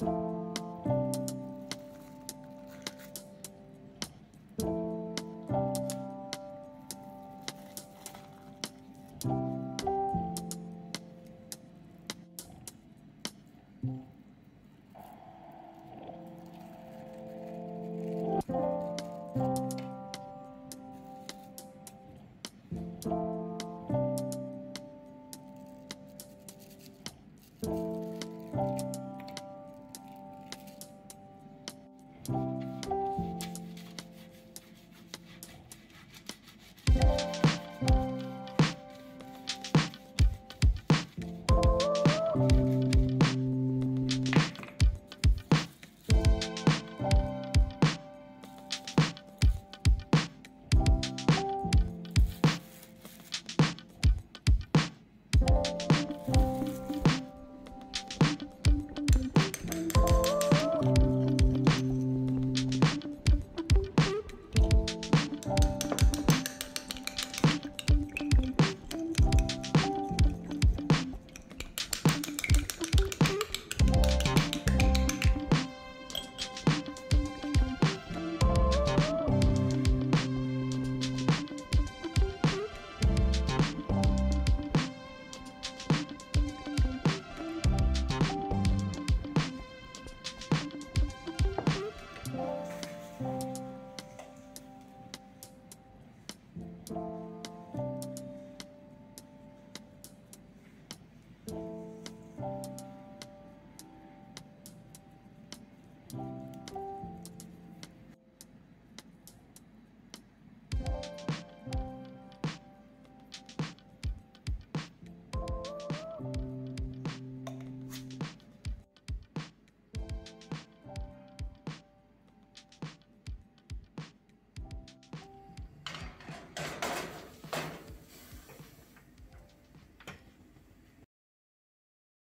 you